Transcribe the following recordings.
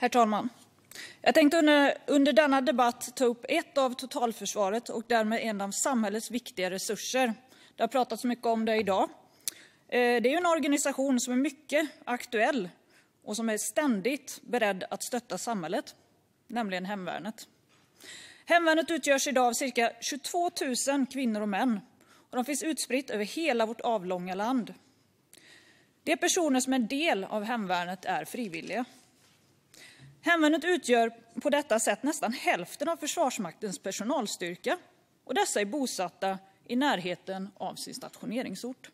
Herr talman! Jag tänkte under, under denna debatt ta upp ett av totalförsvaret och därmed en av samhällets viktiga resurser. Det har pratats mycket om det idag. dag. det är en organisation som är mycket aktuell och som är ständigt beredd att stötta samhället, nämligen Hemvärnet. Hemvärnet utgörs idag av cirka 22 000 kvinnor och män och de finns utspritt över hela vårt avlånga land. De personer som är en del av Hemvärnet är frivilliga. Hemvärnet utgör på detta sätt nästan hälften av Försvarsmaktens personalstyrka och dessa är bosatta i närheten av sin stationeringsort.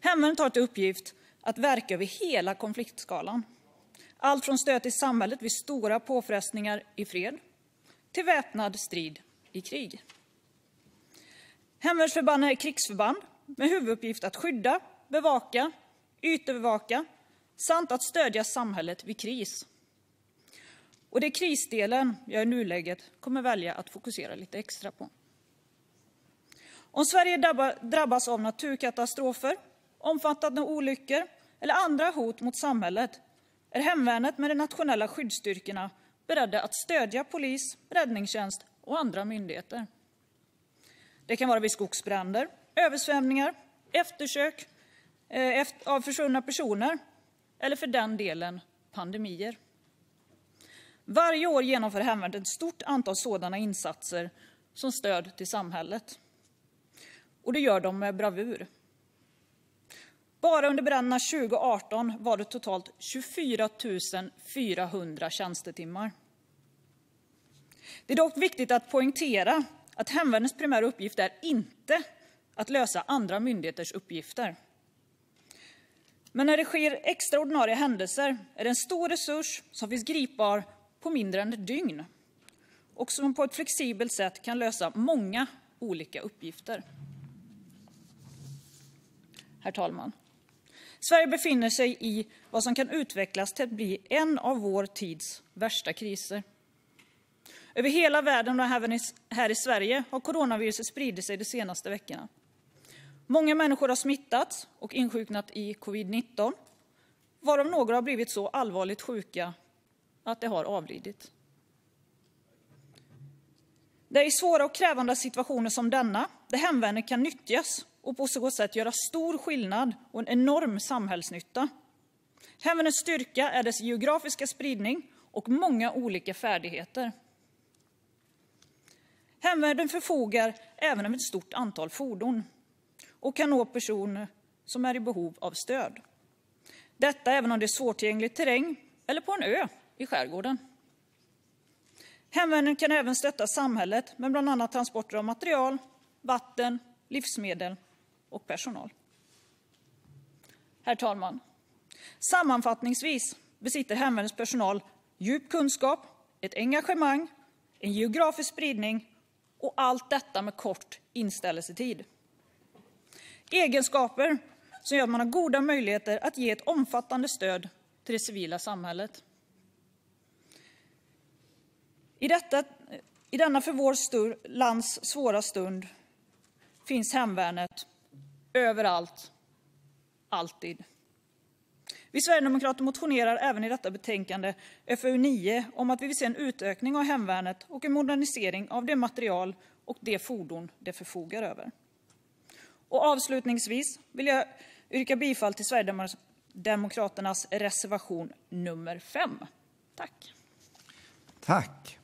Hemvärnet har till uppgift att verka över hela konfliktskalan. Allt från stöd till samhället vid stora påfrestningar i fred till väpnad strid i krig. Hemvärnsförbanden är krigsförband med huvuduppgift att skydda, bevaka, ytövervaka samt att stödja samhället vid kris. Och det är krisdelen jag i nuläget kommer välja att fokusera lite extra på. Om Sverige drabbas av naturkatastrofer, omfattande olyckor eller andra hot mot samhället är Hemvärnet med de nationella skyddsstyrkorna beredda att stödja polis, räddningstjänst och andra myndigheter. Det kan vara vid skogsbränder, översvämningar, eftersök eh, av försvunna personer eller för den delen pandemier. Varje år genomför Hemvärnet ett stort antal sådana insatser som stöd till samhället. Och det gör de med bravur. Bara under bränderna 2018 var det totalt 24 400 tjänstetimmar. Det är dock viktigt att poängtera att Hemvärnets primära uppgift är inte att lösa andra myndigheters uppgifter. Men när det sker extraordinära händelser är det en stor resurs som finns gripbar på mindre än ett dygn och som på ett flexibelt sätt kan lösa många olika uppgifter. Herr talman! Sverige befinner sig i vad som kan utvecklas till att bli en av vår tids värsta kriser. Över hela världen och även här i Sverige har coronaviruset spridit sig de senaste veckorna. Många människor har smittats och insjuknat i covid-19, varav några har blivit så allvarligt sjuka att de har avlidit. Det är i svåra och krävande situationer som denna där hemvärnet kan nyttjas och på så sätt göra stor skillnad och en enorm samhällsnytta. Hemvärnets styrka är dess geografiska spridning och många olika färdigheter. Hemvärnet förfogar även över ett stort antal fordon och kan nå personer som är i behov av stöd. Detta även om det är svårtillgänglig terräng eller på en ö i skärgården. Hemvärnet kan även stötta samhället med bland annat transporter av material, vatten, livsmedel och personal. Herr talman! Sammanfattningsvis besitter hemvärnets personal djup kunskap, ett engagemang, en geografisk spridning och allt detta med kort inställelsetid. Egenskaper som gör att man har goda möjligheter att ge ett omfattande stöd till det civila samhället. I, detta, i denna för vår stur, lands svåra stund finns hemvärnet överallt, alltid. Vi sverigedemokrater motionerar även i detta betänkande FöU9 om att vi vill se en utökning av hemvärnet och en modernisering av det material och de fordon det förfogar över. Och avslutningsvis vill jag yrka bifall till Sverigedemokraternas reservation nummer 5. Tack. Tack.